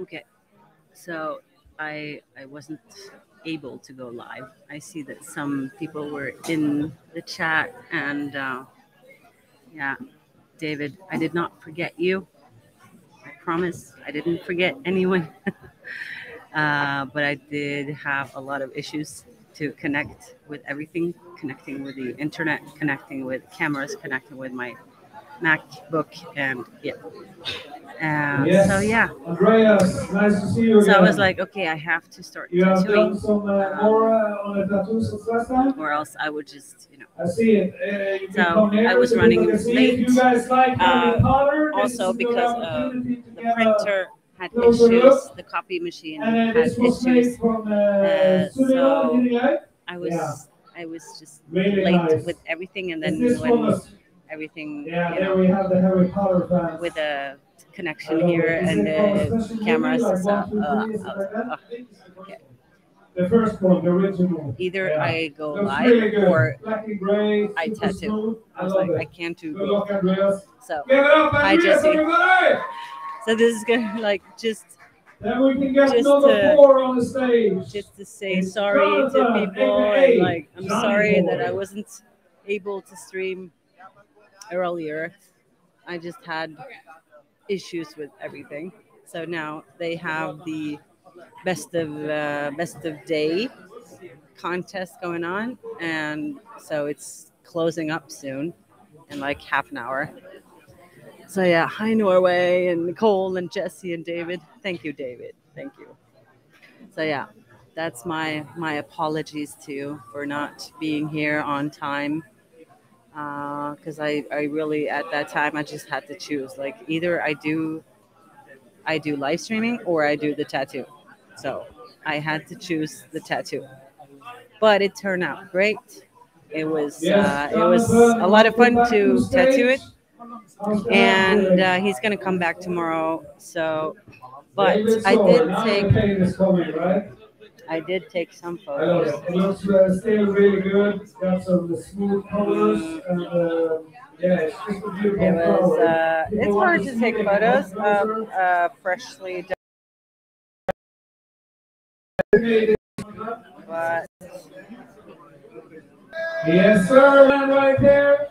Okay, so I I wasn't able to go live. I see that some people were in the chat, and uh, yeah, David, I did not forget you. I promise I didn't forget anyone. uh, but I did have a lot of issues to connect with everything, connecting with the internet, connecting with cameras, connecting with my MacBook, and yeah. Um, Yes. So yeah, Andreas, nice to see you so I was like, okay, I have to start you have done some uh, more uh, on the tattoos since last time? or else I would just, you know. I see it. Uh, So, I was running late. You guys like Uh, Potter, Also is a good because the printer had issues, look. the copy machine uh, had this was made issues. from uh, Uh, so- I was Yeah. I was just Really late nice. with everything, and then when everything, Yeah, you there know, we have the Harry Potter fans. with a connection here and it the cameras, so, uh, uh, okay. The first one, the original. either Yeah. I go Looks live really or gray, I tattoo. I was like, I can't do both. So, it up, Hi, Jesse. everybody! so this is gonna like just Then we can get Just number to- four on the stage. just to say It's sorry to people aka and like I'm Johnny sorry Boy. that I wasn't able to stream earlier. I just had issues with everything. So now they have the best of uh, best of day contest going on, and so it's closing up soon in like half an hour. So yeah, hi Norway and Nicole and Jesse and David. Thank you, David. Thank you. So yeah, that's my my apologies to for not being here on time. Because I I really at that time I just had to choose like either I do I do live streaming or I do the tattoo. So I had to choose the tattoo, but it turned out great. It was uh, it was a lot of fun to tattoo it and uh, he's gonna come back tomorrow. So, but I did take? I did take some photos. it. Looks uh, still really good. It's got some smooth colors and uh, yeah, it's just a beautiful It was uh, it's hard to take photos of uh, freshly done, but Yes, sir, man, right there.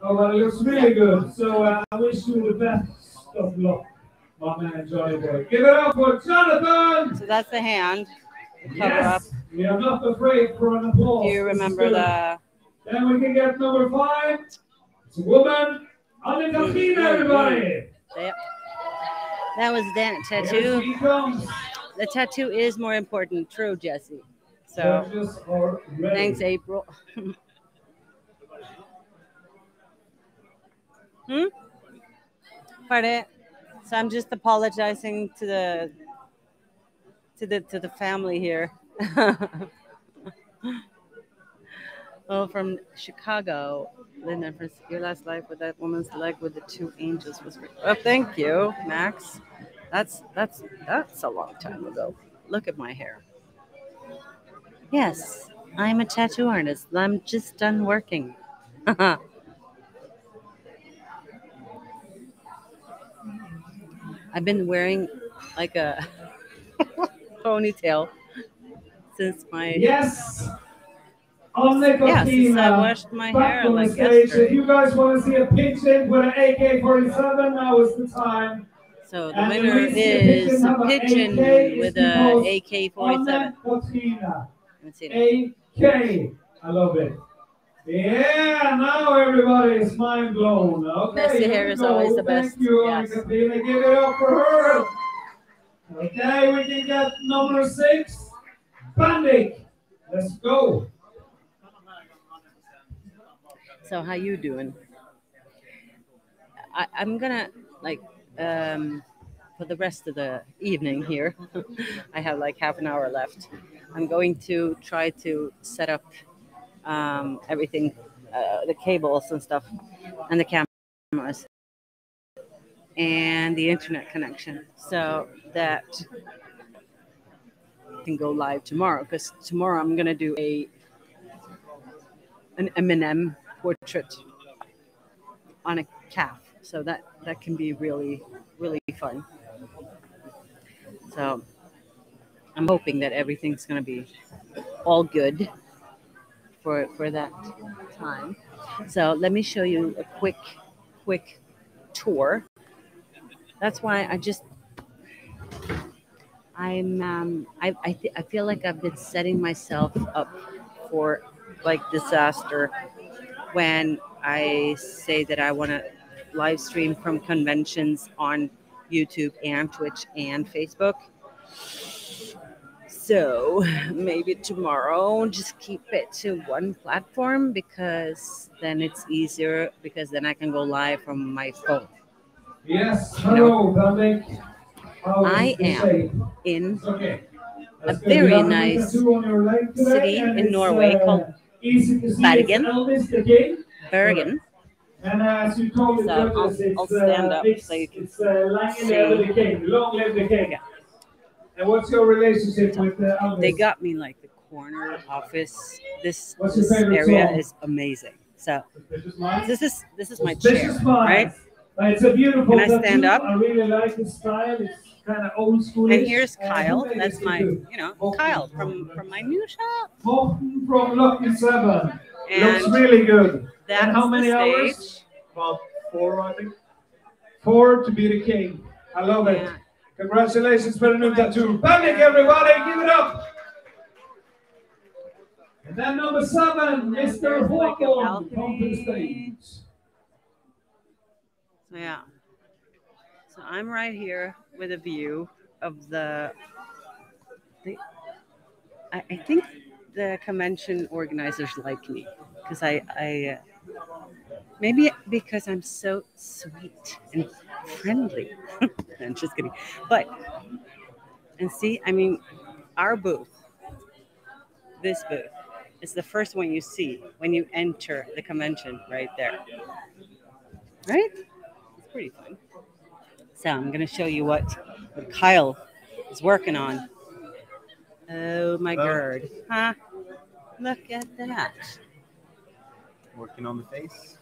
Oh, well, it looks really good. So uh, I wish you the best of luck, my man Johnny Boy. Give it up for Jonathan. so that's the hand cover up. Yes, we are not afraid for an applause. Do you remember the? Then we can get number five. It's a woman. Annika Katina, everybody. Yep. That was that tattoo. comes. The tattoo is more important. True, Jesse. So Judges are ready. thanks, April. hmm. Pardon? So I'm just apologizing to the to the to the family here. well, oh, from Chicago, Linda, your last life with that woman's leg with the two angels was. Oh, thank you, Max. That's that's that's a long time ago. Look at my hair. Yes, I'm a tattoo artist. I'm just done working. I've been wearing like a ponytail since my Yes. Yeah since I washed my hair like stage. If yesterday. you guys want to see a pigeon with an AK-47, now is the time. So the And winner is a pigeon AK with an AK-47. Anna Katina. Let's see. it. AK. I love it. Yeah, now everybody is mind blown. Okay, here hair is always the Thank best, you, yes. Give it up for her. Okay, we can get number six. Pandik. Let's go. So how you doing? I, I'm gonna like um, for the rest of the evening here. I have like half an hour left. I'm going to try to set up um, everything, uh, the cables and stuff, and the cameras, and the internet connection, so that I can go live tomorrow. Because tomorrow I'm gonna do a an Eminem portrait on a calf. So that that can be really really fun. So I'm hoping that everything's to be all good for for that time. So let me show you a quick quick tour. That's why I just I'm um, I I, th- I feel like I've been setting myself up for like disaster when I say that I want to live stream from conventions on YouTube and Twitch and Facebook. So maybe tomorrow just keep it to one platform because then it's easier because then I can go live from my phone. Yes, hello, Dominic. I am in Okay. a very You have a nice tattoo on your leg today, city in Norway uh, called Bergen. It's Elvis the King. Bergen. And uh, as you told So, judges, I'll- I'll stand uh, up so you can it's uh, Langen see. Elvis the King. Long live the King. Yeah. And what's your relationship with uh, Elvis? They got me like the corner office. This, this area song? is amazing. So Suspicious Minds? this is this is my chair, right? Uh, It's a beautiful Can I stand tattoo. up? I really like the style. It's kind of old school. And here's Kyle. That's my, you know, Kyle from from my new shop. Morten from Lucky Seven. Looks really good. that's and how many hours? About four, I think. Four to be the king. I love it. Congratulations for the new tattoo. Panic, everybody, give it up. And then number seven, Mr. Hawthorne, come to the stage. Yeah. So I'm right here with a view of the. the I, I think the convention organizers like me because I I maybe because I'm so sweet and friendly. I'm just kidding, but and see, I mean, our booth, this booth, is the first one you see when you enter the convention right there. Right? It's pretty fun. So I'm going to show you what, what Kyle is working on. Oh my Oh. god. Huh? Look at that. Working on the face.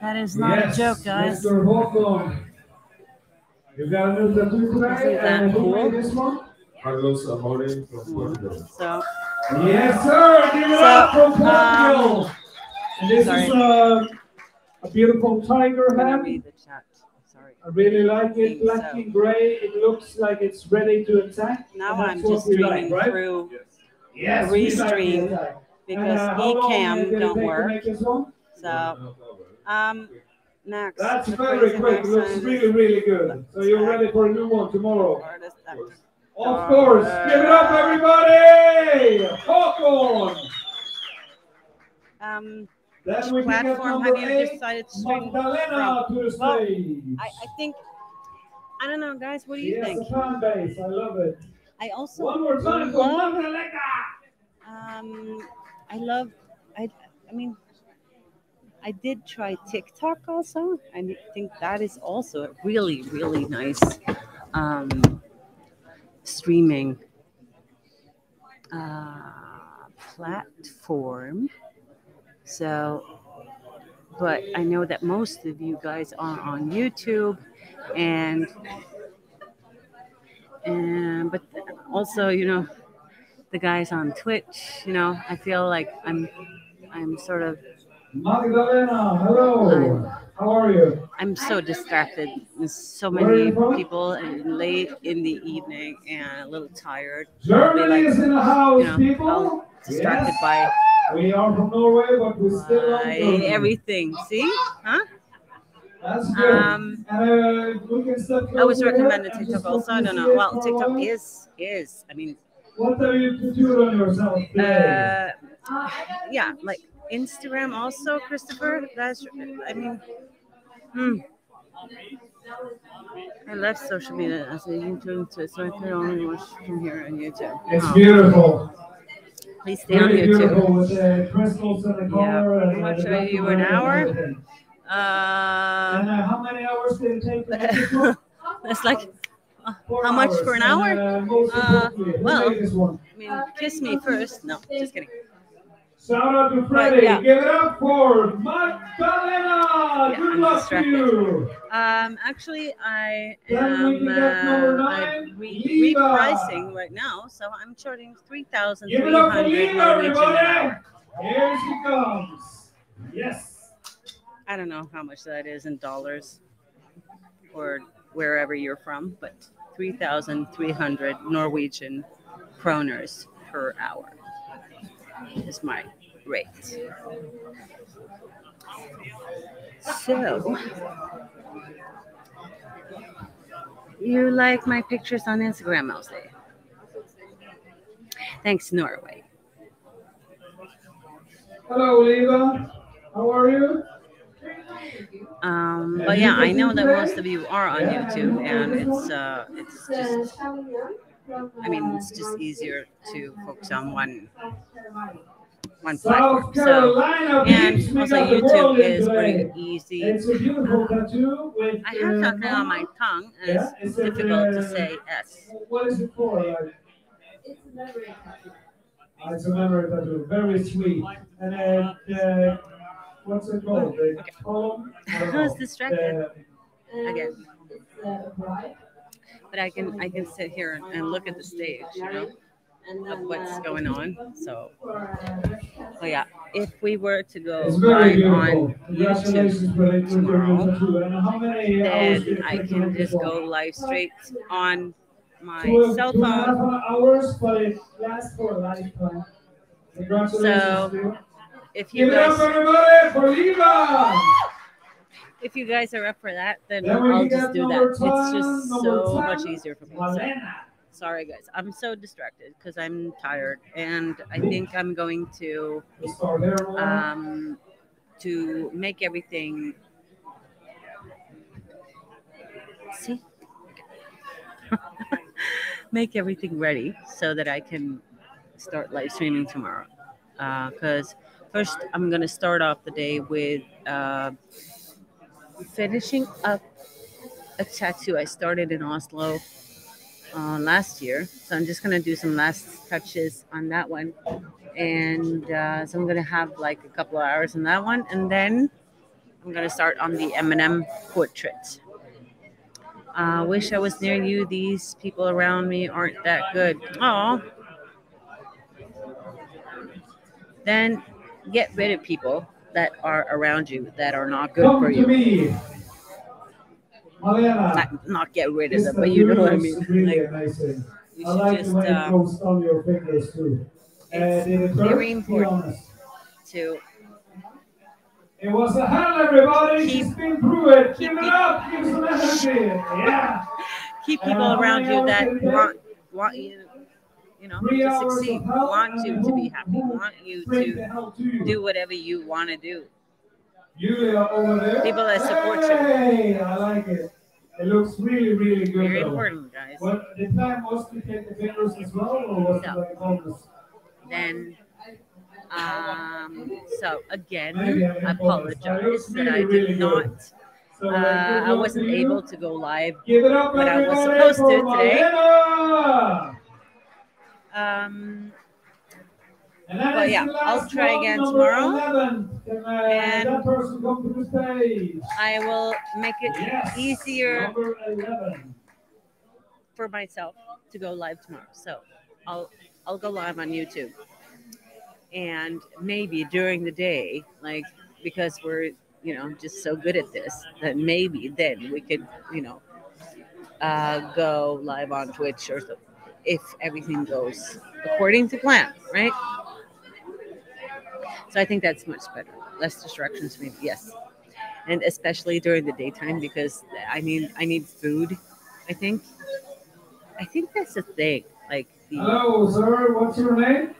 That is not yes, a joke, guys. Mr. Hawthorne. You got a new tattoo today? Isn't that and who cool? made this one? Carlos Amore from Portugal. So Yes, sir. Give it So, up from Portugal. um, and this sorry. is uh, a beautiful tiger I'm gonna hand. read the chat. Sorry. I really like think it. Black so. and gray. It looks like it's ready to attack. Now I'm what just streaming like, right? through Yes, we like Restream attack. because And, uh, Ecamm don't take work. make this one? So um next. That's very quick. Looks is really, really good. So you're ready for a new one tomorrow. Of course. Give it up, everybody! Hawthorne! Um Then we which platform have you eight, decided to stream Magdalena from? to the Well. I, I think I don't know guys, what do you has think? a fan base. I love it. I also One more time for love Magdalena! um I love I I mean I did try TikTok also. I think that is also a really, really nice um, streaming uh, platform. So, but I know that most of you guys are on YouTube and and but also you know the guys on Twitch, you know, I feel like I'm I'm sort of Magdalena, hello. How are you? I'm so distracted. There's so many people and late in the evening and a little tired. Germany like, is in the house, you know, people. Distracted Yes. by, We are from Norway, but we still by Germany. everything. See? Huh? That's good. Um, and, uh, I was recommended TikTok also. I don't know. Well, TikTok is is. I mean, What have you tattooed on yourself uh, yeah, like Instagram also, Christopher. That's. I mean, hmm. I left social media as a YouTube, to- so I could only watch from here on YouTube. it's beautiful. Please stay on YouTube. with the crystals and the Yeah. color. And How much the are you an hour? Uh, how many hours did it take it's like, uh, how much for an hour? uh, Uh, well- made this one? I mean, kiss me first. No, just kidding. Shout out to Freddie. yeah. Give it up for Magdalena. Yeah, Good I'm luck to you. Um, actually, I am can get number uh, I'm re- Leva. repricing right now, so I'm charging three thousand Give it up for hundred Leva, everybody. Here she comes. Yes. I don't know how much that is in dollars or wherever you're from, but 3,300 Norwegian kroners per hour is my rate. So, you like my pictures on Instagram mostly? Thanks, Norway. Hello, Leva. How are you? Um, but yeah, I know that most of you are on YouTube, and it's uh, it's just I mean, uh, it's just easier to focus uh, on one South Carolina. one South platform. So, and also YouTube is pretty today. easy. It's a beautiful tattoo with. I have uh, something on my tongue, and Yeah, it's is it, difficult to uh, say S. What is it for? Like, It's a memory tattoo. uh, it's a memory tattoo. Very sweet. And then, uh, what's it called? The column? I don't I was know. distracted, The- And Again. It's uh, a bride. But I can I can sit here and, and look at the stage, you know, of what's going on. So, oh yeah, if we were to go live on YouTube, Billy, with your new tomorrow, tattoo. And how many hours did then I can just go live straight on my cell two and a half phone. hours, but it lasts for a lifetime. So. If you Give it up, guys everybody, for Leva! If you guys are up for that, then I'll just do that. number It's just so 10, much easier for me. So, sorry guys, I'm so distracted because I'm tired, and I think I'm going to We'll start here, Malena. um to make everything. See. make everything ready so that I can start live streaming tomorrow. Because first, I'm gonna start off the day with uh, finishing up a tattoo I started in Oslo uh, last year. So I'm just gonna do some last touches on that one, and uh, so I'm gonna have like a couple of hours on that one, and then I'm gonna start on the Eminem portrait. Uh, wish I was near you. These people around me aren't that good. Oh. Then get rid of people that are around you that are not good Come for you. me. Not, not get rid of them, but you know what I mean. Really Like, you should like just the way it uh, on your fingers too. It's very important. to It was a hell, everybody. Keep- She's been through it. keep Give it up. Give some energy. Yeah. keep people around you that did it take? want want you, you know, to succeed, hell, want you to be happy, who want you to the hell to you? do whatever you want to do. Julia over there. People that support you. Hey, I like it. It looks really, really good. Very though. important, guys. The plan was to take the fingers as well, or was No. it like bonus? Then, um, so again, I I can bonus. That apologize that I really, did not. Uh, I wasn't able to go live. Give it up, but I was supposed to today. Um, But yeah, I'll try again tomorrow. 11. And- that person come to the stage? I will make it Yes. easier for myself to go live tomorrow. So I'll I'll go live on YouTube. And maybe during the day, like because we're, you know, just so good at this, that maybe then we could, you know, uh, go live on Twitch or so if everything goes according to plan, right? So I think that's much better. Less distractions for me, yes. And especially during the daytime because I need I need food, I think. I think that's the thing. Like the Hello, sir. What's your name?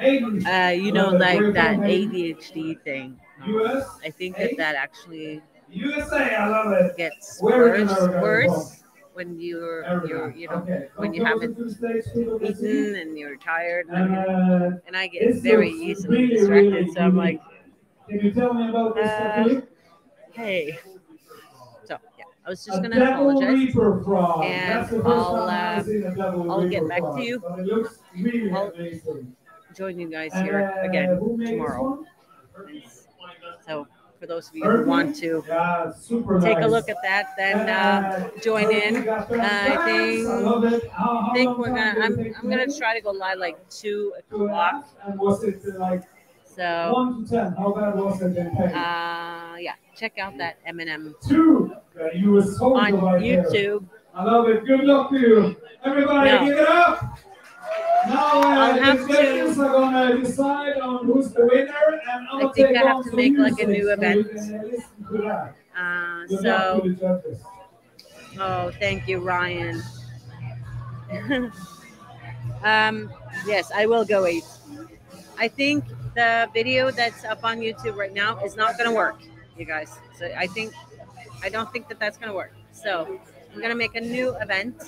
Aiden. uh, you know, like that? ADHD thing. US? I think that that actually USA. I love it. gets worse, America are you worse when you're you're you know okay. when you haven't closer to the stage, people can see. eaten and you're tired And, uh, and I get very easily really, distracted. really so I'm like, Can you tell me about this Uh, hey. So yeah, I was just gonna apologize. And That's the first I'll, uh, seen a devil I'll get back to you. It looks really I'll- amazing. join you guys here uh, again who made this tomorrow. one? For those of you who want to take a look at that, then uh, join in. that I think- I love it. How- how I think we're gonna. I'm I'm gonna try to go live like two o'clock. half? And was it uh, like So one to ten? How bad was it uh, yeah, check out that Eminem Two. Uh, you were on. YouTube. I love it. Good luck to you. Everybody, give it up. Now uh, I'll are gonna decide on who's the winner, and I'm I gonna think I have to make, like, a new event. uh, listen to that. Uh, so to the judges. Oh, thank you, Ryan. um, yes, I will go eight. I think the video that's up on YouTube right now is not going to work, you guys. So I think, I don't think that that's going to work. So I'm going to make a new event.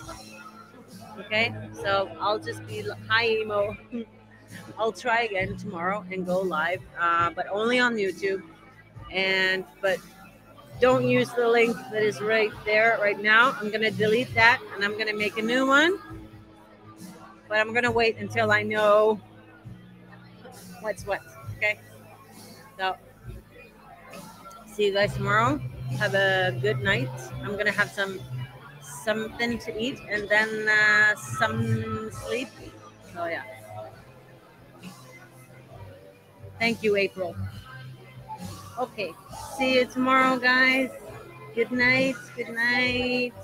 Okay, so I'll just be hi emo. I'll try again tomorrow and go live, uh, but only on YouTube. And but don't use the link that is right there right now. I'm gonna delete that and I'm gonna make a new one. But I'm gonna wait until I know what's what. Okay. So see you guys tomorrow. Have a good night. I'm gonna have some something to eat and then uh, some sleep. So yeah. Thank you, April. Okay. See you tomorrow, guys. Good night. Good night.